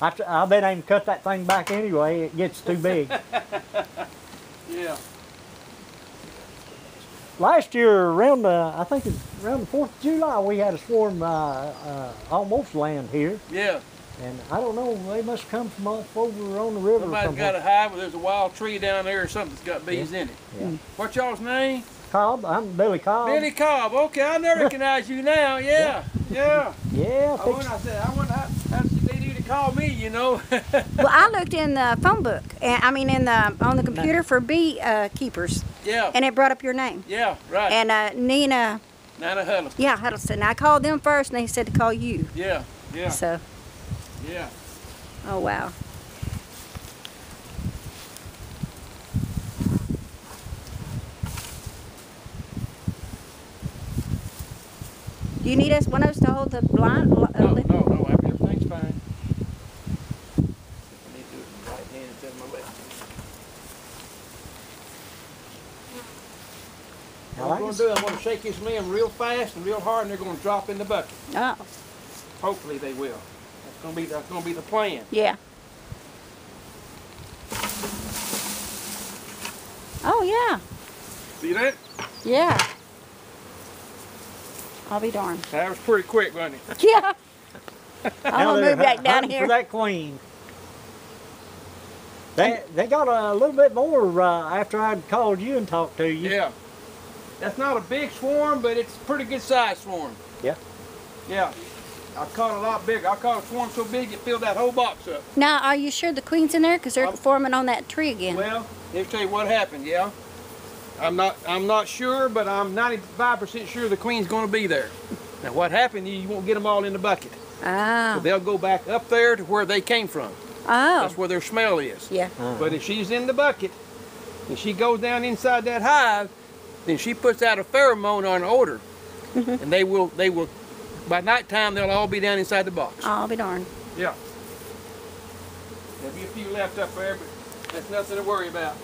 I, I bet I can cut that thing back anyway. It gets too big. Yeah. Last year, around the, I think it's around the Fourth of July, we had a swarm uh, uh, almost land here, Yeah. and I don't know. They must come from off over on the river. Somebody's somewhere. got a hive where there's a wild tree down there or something that's got bees in it. Yeah. What's y'all's name? Cobb. I'm Billy Cobb. Billy Cobb. Okay, I know recognize you now. Yeah. Yeah. Yeah. I fix- went, I said, I wonder how, how did they do to call me, you know? Well, I looked in the phone book, and I mean in the on the computer for bee uh, keepers, yeah. and it brought up your name. Yeah, right. And uh, Nina, Nana Huddle. yeah, Huddleston. I called them first, and they said to call you. Yeah. Yeah. So, Yeah. oh wow. Do you need us one of us to hold the blind? Uh, No, lip? no, no. I mean, everything's fine. I need to do it with my right hand instead of my left. I What I'm going to do, I'm going to shake his limb real fast and real hard, and they're going to drop in the bucket. Oh, Hopefully, they will. That's going to be that's going to be the plan. yeah. Oh yeah, See that? yeah. I'll be darned. That was pretty quick, wasn't it? Yeah. I'm gonna move back down here. For that queen. They they got a little bit more uh, after I'd called you and talked to you. Yeah. That's not a big swarm, but it's a pretty good sized swarm. Yeah. Yeah. I caught a lot bigger. I caught a swarm so big it filled that whole box up. Now, are you sure the queen's in there? Because they're Um, forming on that tree again. Well, let me tell you what happened, yeah. I'm not I'm not sure, but I'm 95% sure the queen's going to be there. Now what happened, you won't get them all in the bucket. So oh. they'll go back up there to where they came from. Oh. That's where their smell is. Yeah. Uh-huh. But if she's in the bucket and she goes down inside that hive, then she puts out a pheromone or an odor, Mm-hmm. and they will they will by nighttime they'll all be down inside the box. I'll be darned. Yeah. There'll be a few left up there, but that's nothing to worry about.